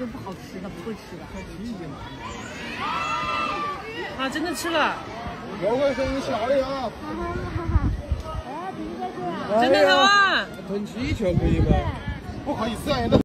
又不好吃的不会吃的啊真的吃了？游过声音小啊？哈哈哈哈哈我要停下真的吗？吞气球可以吗不可以思啊